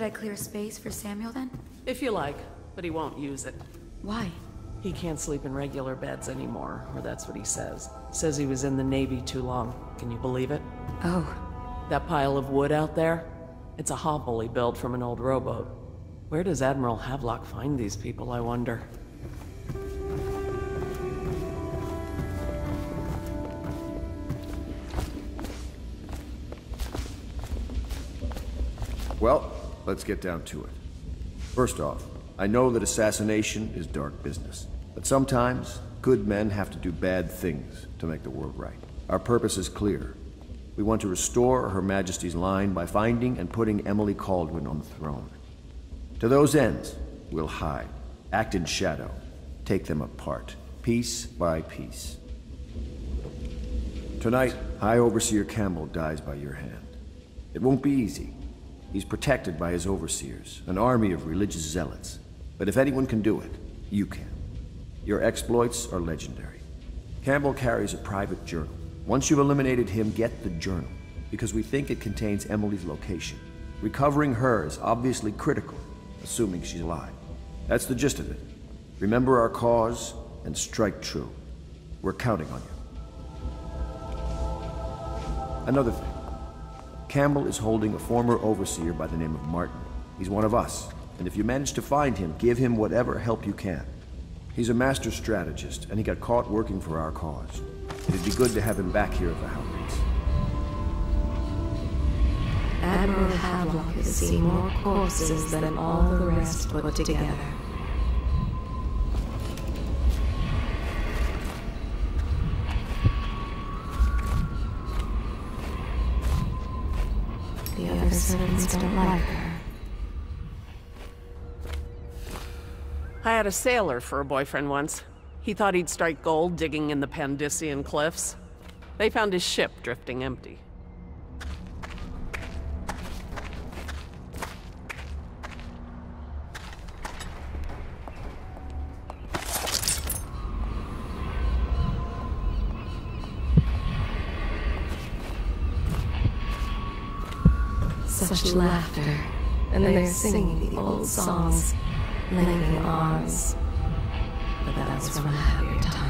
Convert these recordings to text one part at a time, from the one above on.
Should I clear space for Samuel then? If you like, but he won't use it. Why? He can't sleep in regular beds anymore, or that's what he says. Says he was in the Navy too long. Can you believe it? Oh, That pile of wood out there? It's a hovel he built from an old rowboat. Where does Admiral Havelock find these people, I wonder? Well, let's get down to it. First off, I know that assassination is dark business, but sometimes good men have to do bad things to make the world right. Our purpose is clear. We want to restore Her Majesty's line by finding and putting Emily Kaldwin on the throne. To those ends, we'll hide, act in shadow, take them apart, piece by piece. Tonight, High Overseer Campbell dies by your hand. It won't be easy. He's protected by his overseers, an army of religious zealots. But if anyone can do it, you can. Your exploits are legendary. Campbell carries a private journal. Once you've eliminated him, get the journal, because we think it contains Emily's location. Recovering her is obviously critical, assuming she's alive. That's the gist of it. Remember our cause and strike true. We're counting on you. Another thing. Campbell is holding a former overseer by the name of Martin. He's one of us, and if you manage to find him, give him whatever help you can. He's a master strategist, and he got caught working for our cause. It'd be good to have him back here at the Howlands. Admiral Havelock has seen more corpses than all the rest put together. Servants don't like her. I had a sailor for a boyfriend once. He thought he'd strike gold digging in the Pandyssian cliffs. They found his ship drifting empty. Such laughter, and then they're singing the old songs, linking arms. But that was from a happier time.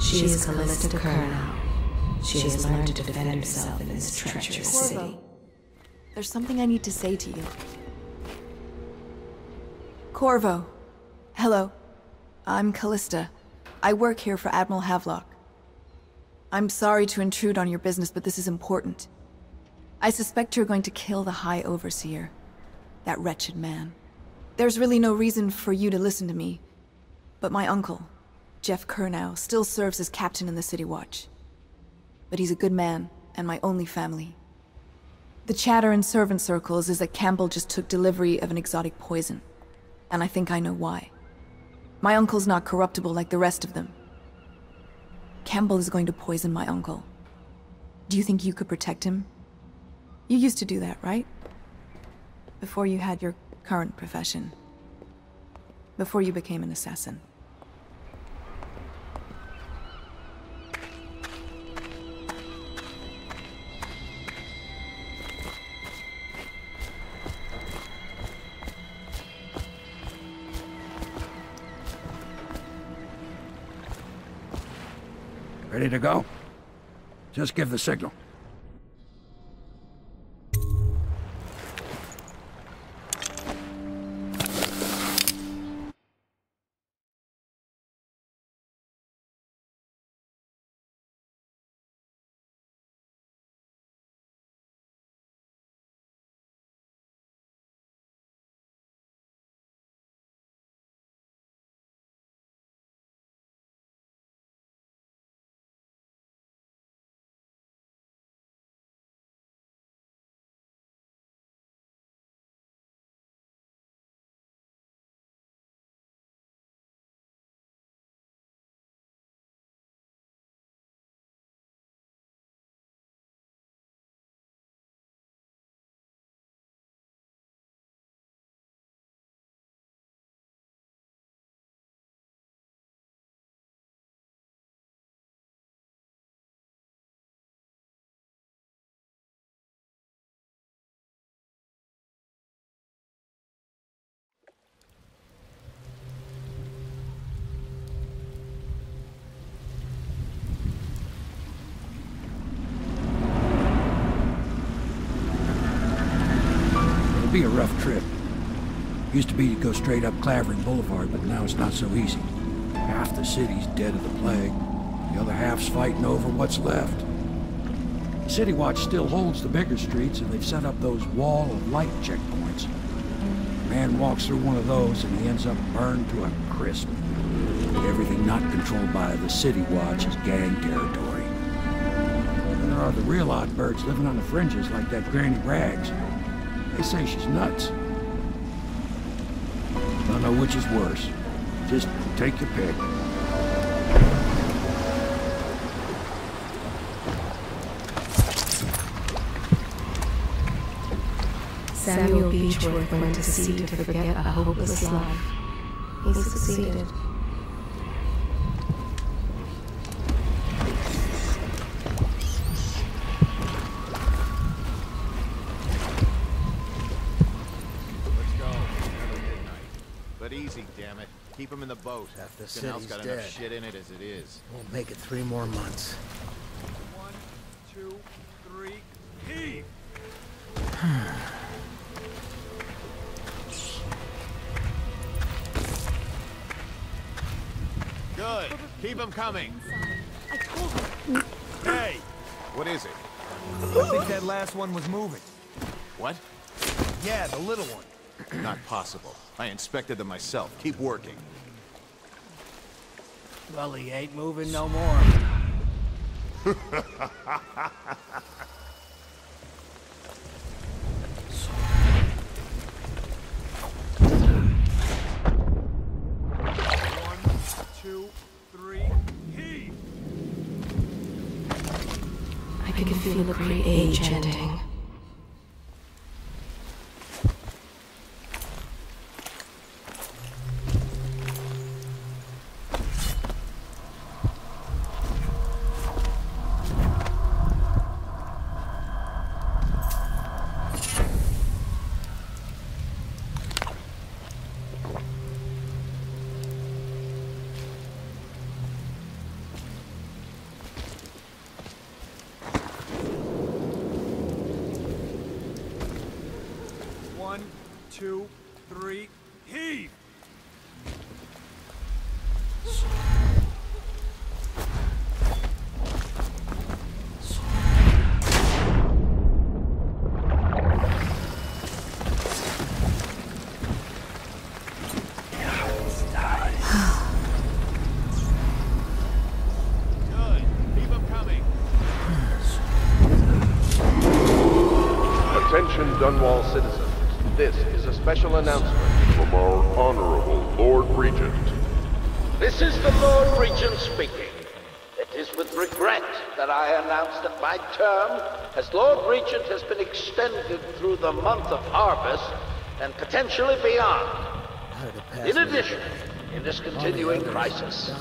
She is Callista Curnow. She has learned to defend herself in this treacherous city. There's something I need to say to you. Corvo, hello. I'm Callista. I work here for Admiral Havelock. I'm sorry to intrude on your business, but this is important. I suspect you're going to kill the High Overseer. That wretched man. There's really no reason for you to listen to me. But my uncle, Geoff Curnow still serves as captain in the City Watch. But he's a good man, and my only family. The chatter in servant circles is that Campbell just took delivery of an exotic poison. And I think I know why. My uncle's not corruptible like the rest of them. Campbell is going to poison my uncle. Do you think you could protect him? You used to do that, right? Before you had your current profession. Before you became an assassin. Ready to go? Just give the signal. Be a rough trip. Used to be to go straight up Clavering Boulevard, but now it's not so easy. Half the city's dead of the plague. The other half's fighting over what's left. The City Watch still holds the bigger streets, and they've set up those wall of light checkpoints. A man walks through one of those, and he ends up burned to a crisp. Everything not controlled by the City Watch is gang territory. There are the real odd birds living on the fringes like that Granny Rags. They say she's nuts. Don't know which is worse. Just take your pick. Samuel Beechworth went to sea to forget a hopeless life. He succeeded. Keep him in the boat. Half the Canal's city's got dead. enough shit in it as it is. Won't make it three more months. One, two, three, heave! Good. Keep him coming. Hey! What is it? I think that last one was moving. What? Yeah, the little one. Not possible. I inspected them myself. Keep working. Well, he ain't moving no more. One, two, three, heave! I can feel a great age ending. Two, three, heave! Dunwall citizens. This is a special announcement from our Honorable Lord Regent. This is the Lord Regent speaking. It is with regret that I announce that my term as Lord Regent has been extended through the month of harvest and potentially beyond. In addition, in this continuing crisis,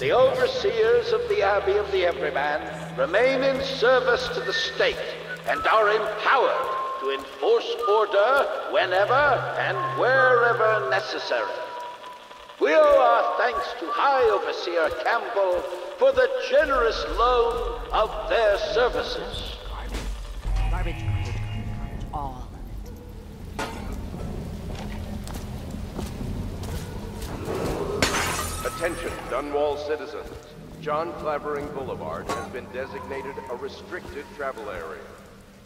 the overseers of the Abbey of the Everyman remain in service to the state and are empowered to enforce order whenever and wherever necessary. We owe our thanks to High Overseer Campbell for the generous loan of their services. Garbage, garbage, garbage, all of it. Attention Dunwall citizens. John Clavering Boulevard has been designated a restricted travel area.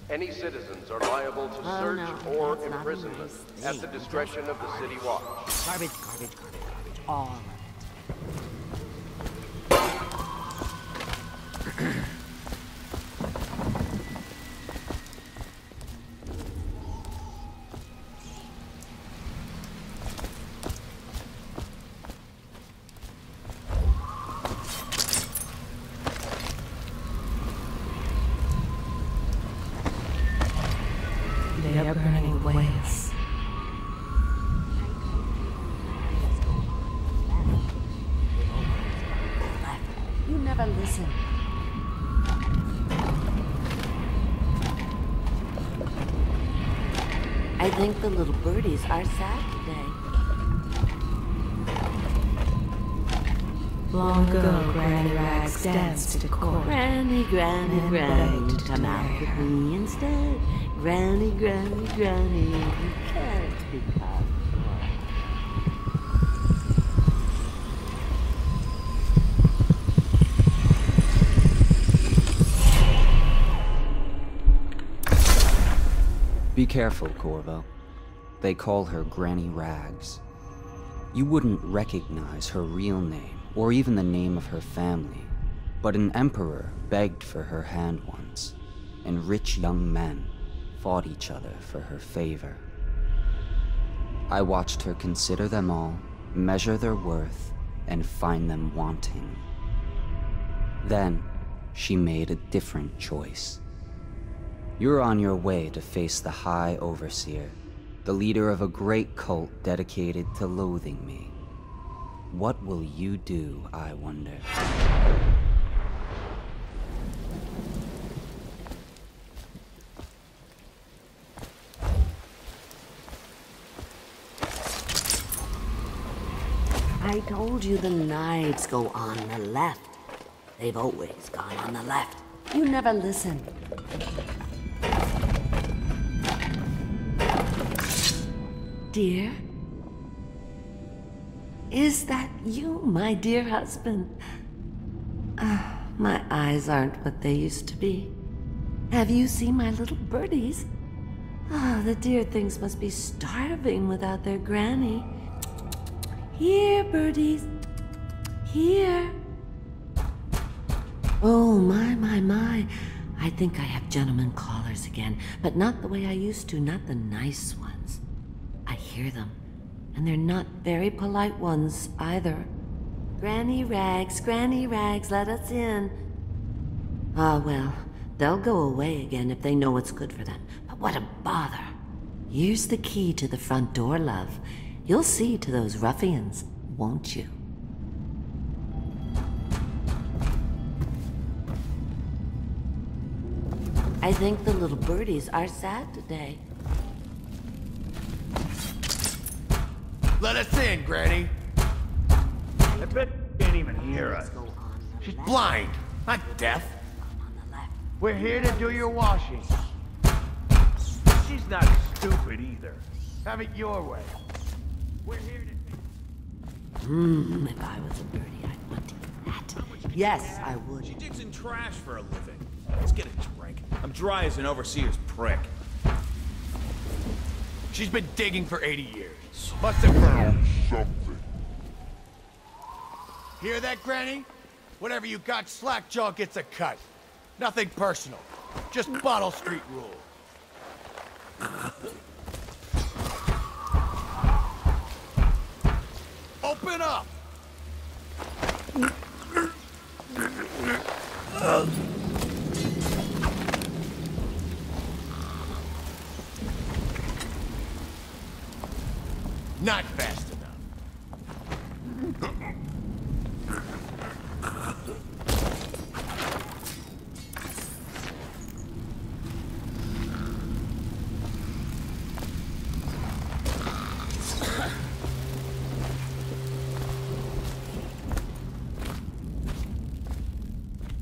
Any citizens are liable to Oh, search no, or that's not a imprisonment nice. at the discretion of the City Watch. Garbage, garbage, garbage, garbage, all the little birdies are sad today. Long ago, Granny Rags danced at court. Granny, granny, And granny, to come out with me instead. Granny, granny, granny, you can't be caught. Be careful, Corvo. They call her Granny Rags. You wouldn't recognize her real name, or even the name of her family, but an emperor begged for her hand once, and rich young men fought each other for her favor. I watched her consider them all, measure their worth, and find them wanting. Then, she made a different choice. You're on your way to face the High Overseer, the leader of a great cult dedicated to loathing me. What will you do, I wonder? I told you the knives go on the left. They've always gone on the left. You never listen. Dear? Is that you, my dear husband? Ah, my eyes aren't what they used to be. Have you seen my little birdies? Ah, the dear things must be starving without their granny. Here, birdies. Here. Oh, my, my, my. I think I have gentlemen callers again, but not the way I used to, not the nice ones. Hear them, and they're not very polite ones either. Granny Rags, Granny Rags, let us in. Ah, well, they'll go away again if they know what's good for them. But what a bother. Here's the key to the front door, love. You'll see to those ruffians, won't you? I think the little birdies are sad today. Let us in, Granny. I bet you can't even hear us. She's blind, not deaf. We're here to do your washing. She's not stupid either. Have it your way. We're here to... Mmm, if I was a birdie, I'd want to eat that. Yes, I would. She digs in trash for a living. Let's get a drink. I'm dry as an overseer's prick. She's been digging for 80 years. Must have found something. Hear that, Granny? Whatever you got, Slackjaw gets a cut. Nothing personal. Just Bottle Street rule. Open up! Um, Not fast enough.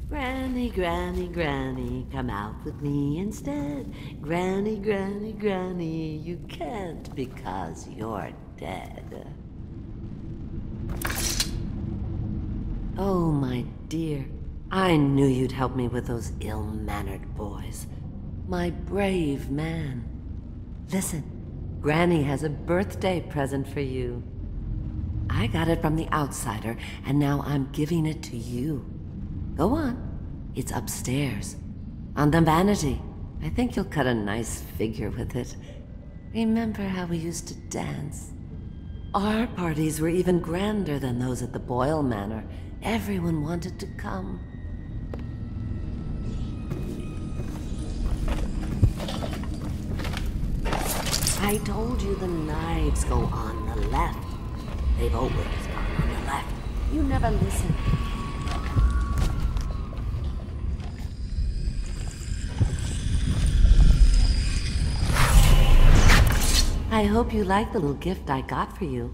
Granny, granny, granny, come out with me instead. Granny, granny, granny, you can't because you're dead. Oh, my dear, I knew you'd help me with those ill-mannered boys. My brave man. Listen, Granny has a birthday present for you. I got it from the outsider, and now I'm giving it to you. Go on. It's upstairs. On the vanity. I think you'll cut a nice figure with it. Remember how we used to dance? Our parties were even grander than those at the Boyle Manor. Everyone wanted to come. I told you the knives go on the left. They've always gone on the left. You never listen. I hope you like the little gift I got for you.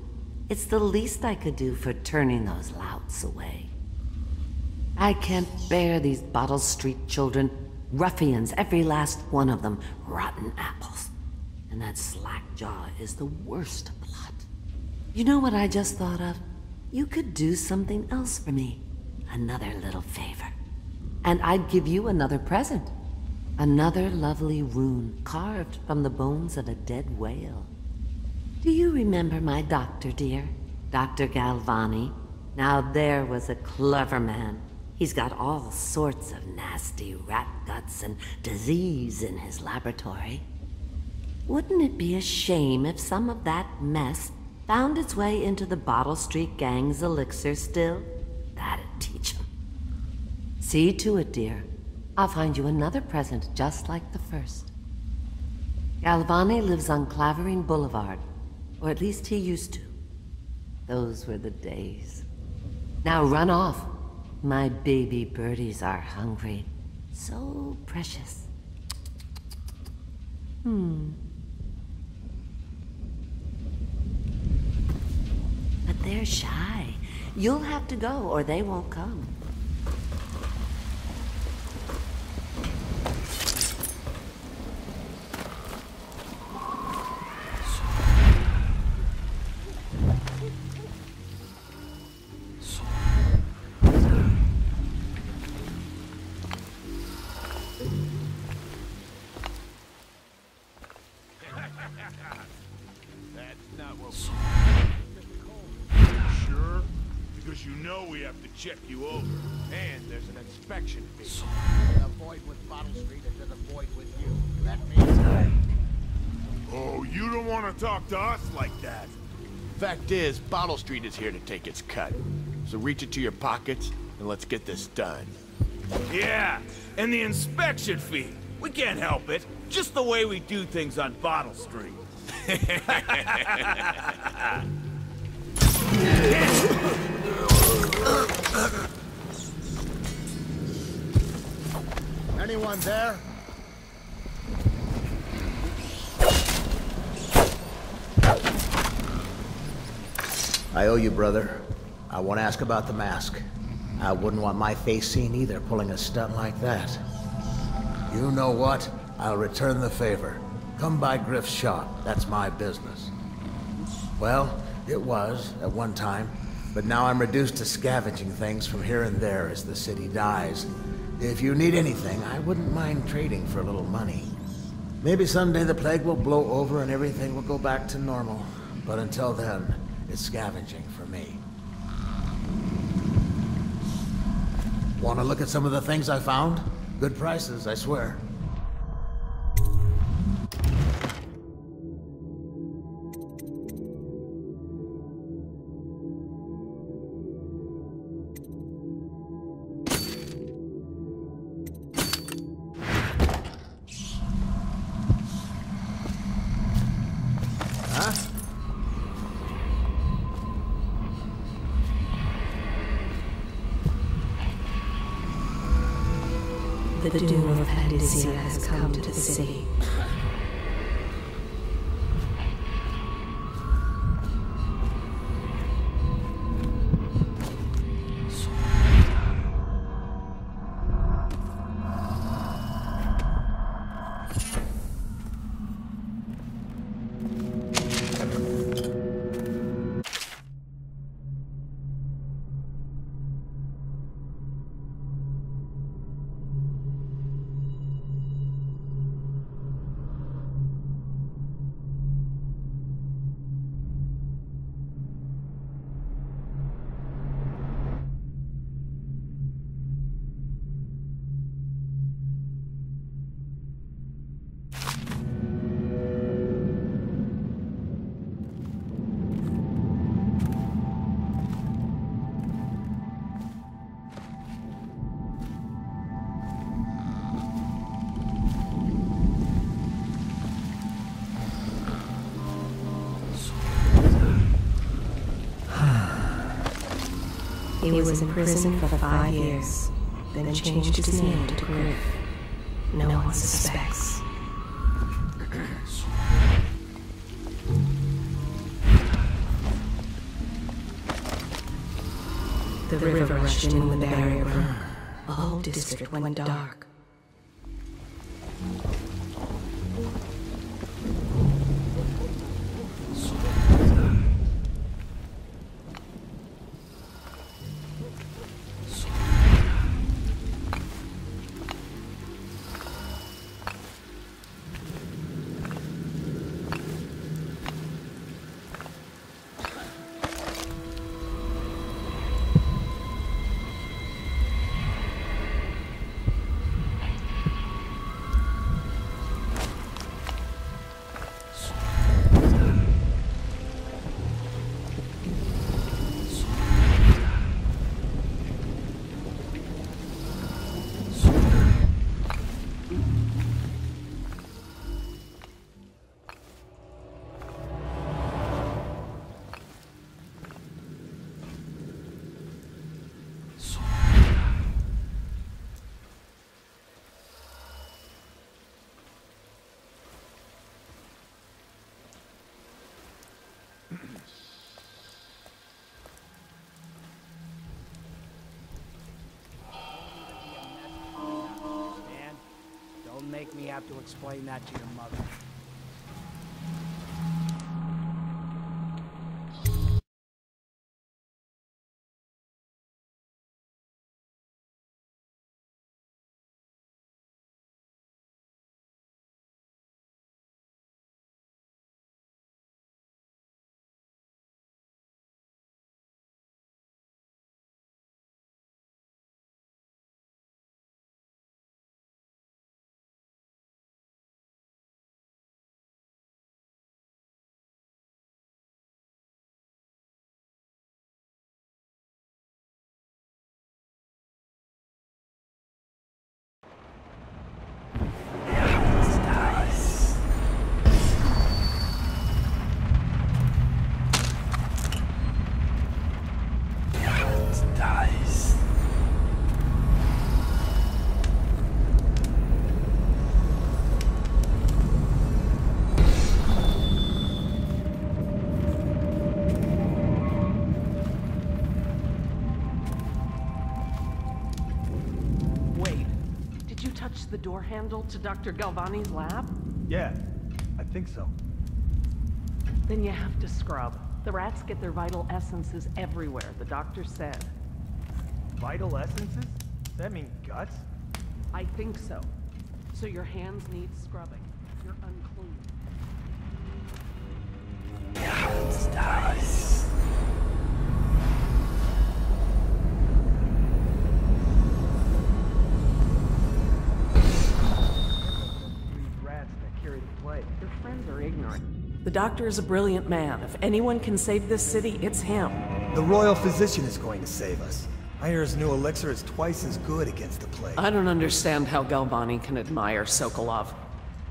It's the least I could do for turning those louts away. I can't bear these Bottle Street children. Ruffians, every last one of them. Rotten apples. And that slack jaw is the worst blot. You know what I just thought of? You could do something else for me. Another little favor. And I'd give you another present. Another lovely rune carved from the bones of a dead whale. Do you remember my doctor, dear? Dr. Galvani? Now there was a clever man. He's got all sorts of nasty rat guts and disease in his laboratory. Wouldn't it be a shame if some of that mess found its way into the Bottle Street Gang's elixir still? That'd teach 'em. See to it, dear. I'll find you another present just like the first. Galvani lives on Clavering Boulevard, or at least he used to. Those were the days. Now run off. My baby birdies are hungry. So precious. Hmm. But they're shy. You'll have to go, or they won't come. Check you over. And there's an inspection fee. Avoid with Bottle Street and then avoid with you. That means... Oh, you don't want to talk to us like that. Fact is, Bottle Street is here to take its cut. So reach into your pockets and let's get this done. Yeah, and the inspection fee. We can't help it. Just the way we do things on Bottle Street. Anyone there? I owe you, brother. I want to ask about the mask. I wouldn't want my face seen either, pulling a stunt like that. You know what? I'll return the favor. Come by Griff's shop. That's my business. Well, it was, at one time. But now I'm reduced to scavenging things from here and there as the city dies. If you need anything, I wouldn't mind trading for a little money. Maybe someday the plague will blow over and everything will go back to normal. But until then, it's scavenging for me. Want to look at some of the things I found? Good prices, I swear. He was in prison for five years, then changed his name to Griff. No one suspects. The river rushed in when the barrier broke. The whole district went dark. Have to explain that to your mother. The door handle to Dr. Galvani's lab? Yeah. I think so. Then you have to scrub. The rats get their vital essences everywhere, the doctor said. Vital essences? Does that mean guts? I think so. So your hands need scrubbing. You're unclean. Rats The doctor is a brilliant man. If anyone can save this city, it's him. The royal physician is going to save us. I hear his new elixir is twice as good against the plague. I don't understand how Galvani can admire Sokolov.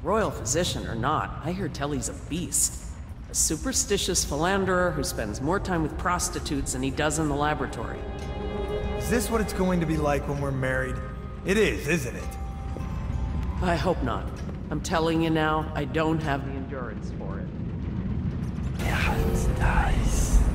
Royal physician or not, I hear tell he's a beast. A superstitious philanderer who spends more time with prostitutes than he does in the laboratory. Is this what it's going to be like when we're married? It is, isn't it? I hope not. I'm telling you now, I don't have the endurance for it. Seen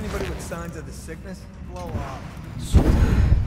anybody with signs of the sickness? Blow off.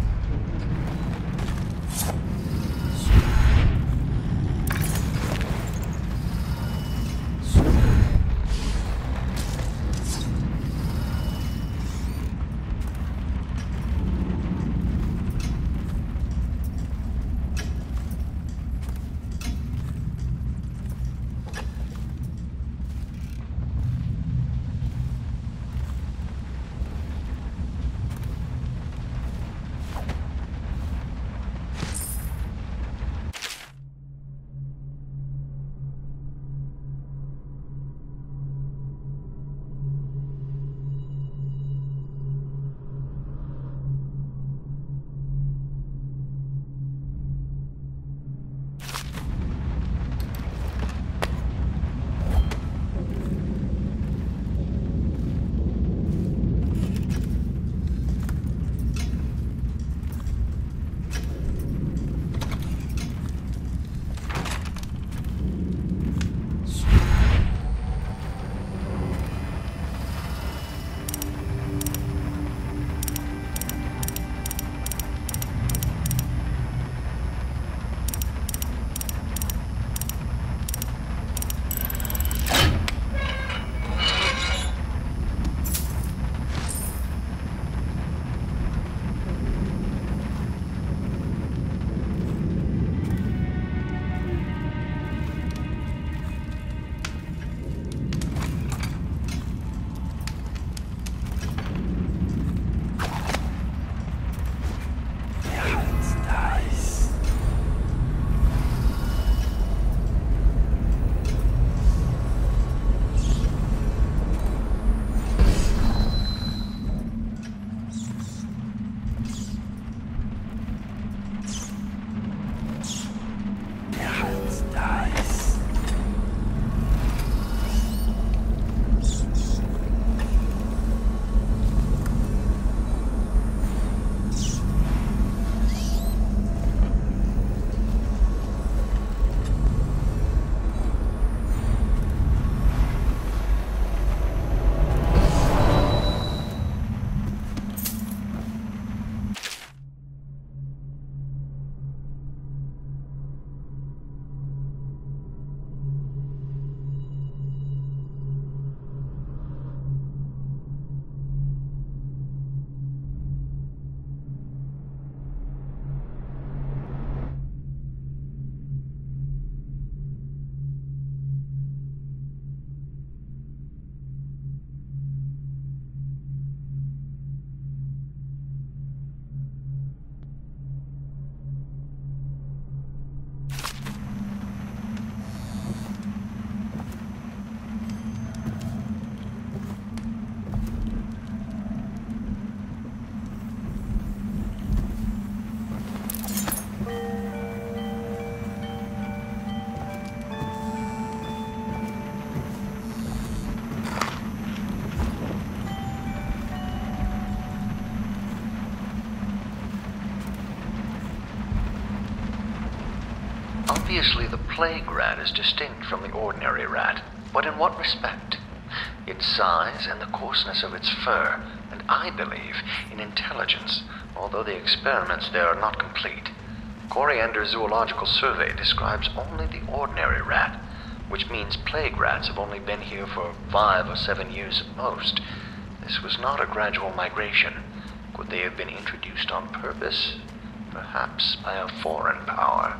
Plague rat is distinct from the ordinary rat, but in what respect? Its size and the coarseness of its fur, and I believe in intelligence, although the experiments there are not complete. Coriander Zoological Survey describes only the ordinary rat, which means plague rats have only been here for five or seven years at most. This was not a gradual migration. Could they have been introduced on purpose? Perhaps by a foreign power.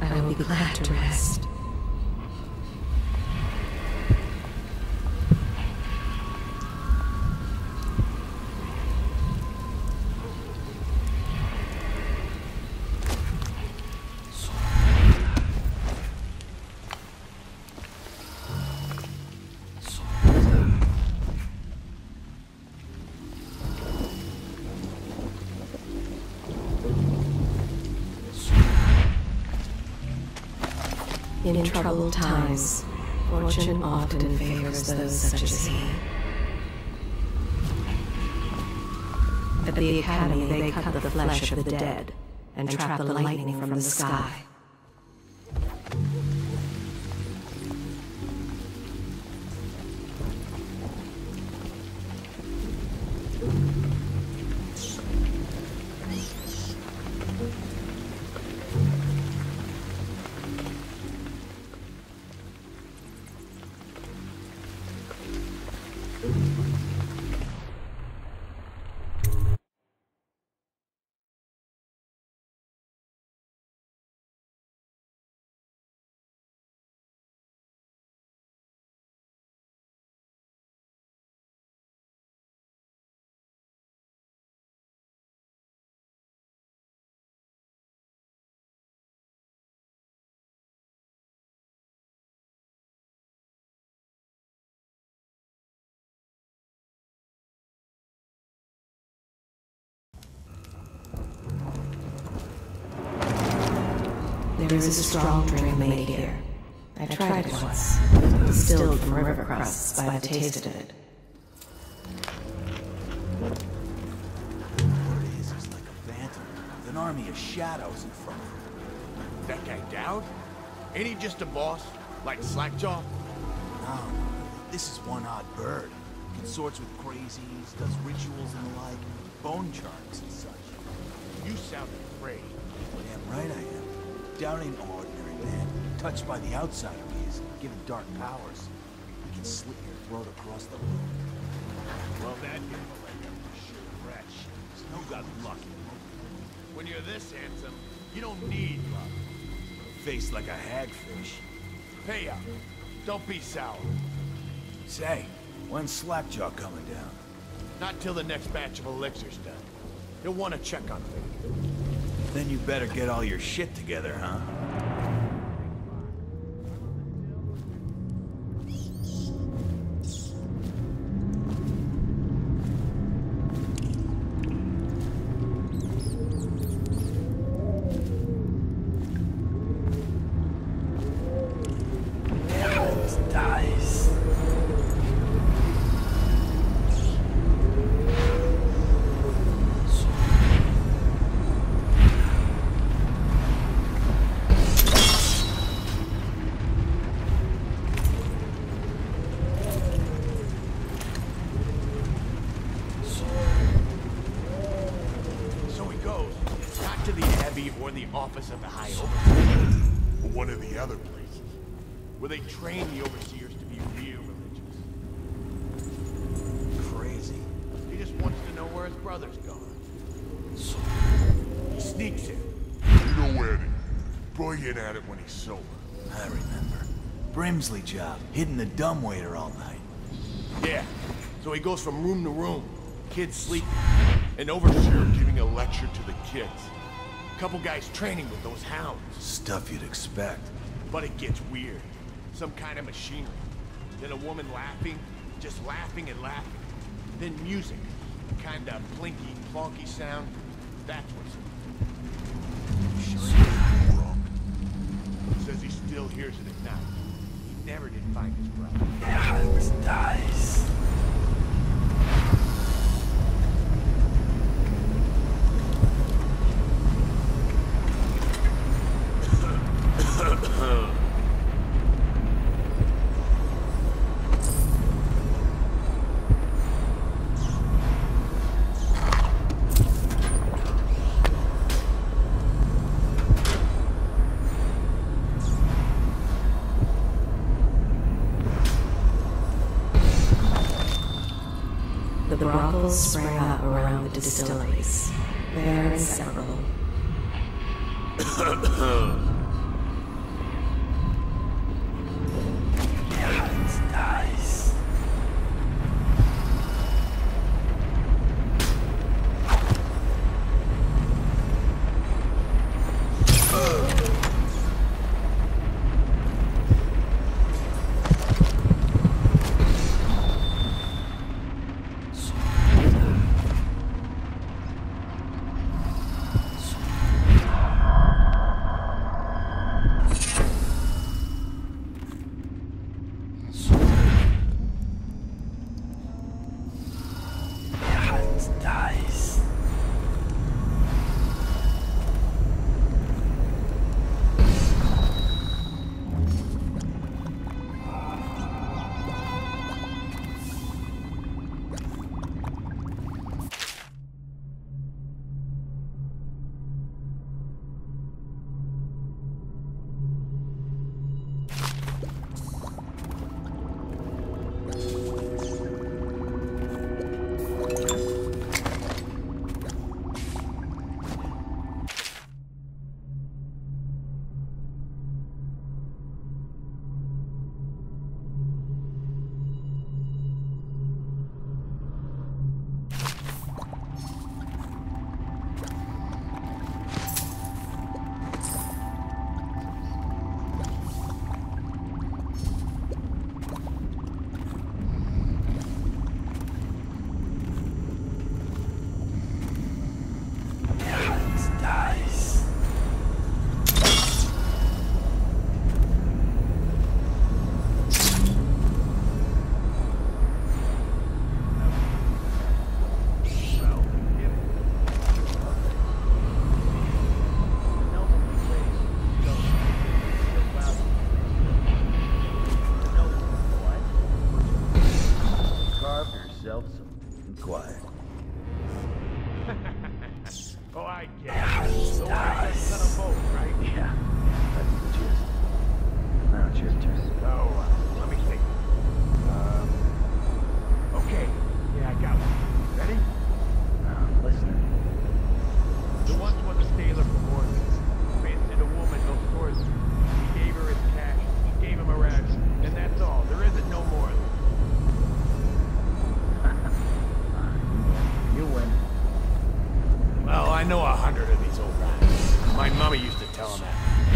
I will be glad to rest. Times, fortune often favors those such as he. At the Academy, they cut the flesh of the dead and trap the lightning from the sky. There is a strong drink made here. I tried it once. Distilled from river krusts by the taste of it. Where it is, he's like a phantom, with an army of shadows in front of him. That guy Daud? Ain't he just a boss? Like Slackjaw? No, this is one odd bird. Consorts with crazies, does rituals and the like, bone charms and such. You sound afraid. Damn right I am. Daud ain't no ordinary man. Touched by the outsider he is, given dark powers. He can slit your throat across the room. Well, that gave a leg up for sure fresh. No got lucky. When you're this handsome, you don't need luck. Face like a hagfish. Pay up. Uh, don't be sour. Say, when's Slackjaw coming down? Not till the next batch of elixirs done. You'll want to check on me. Then you better get all your shit together, huh? Brimsley job, hitting the dumbwaiter all night. Yeah, so he goes from room to room, kids sleep, an overseer giving a lecture to the kids. A Couple guys training with those hounds. Stuff you'd expect. But it gets weird. Some kind of machinery. Then a woman laughing, just laughing and laughing. Then music. Kinda plinky, plonky sound. That's what's Says he still hears it at night. Never did find his brother. Hand dice. Brothels sprang up around the distilleries. They are inseparable. Well, I know a hundred of these old rats. My mummy used to tell him that.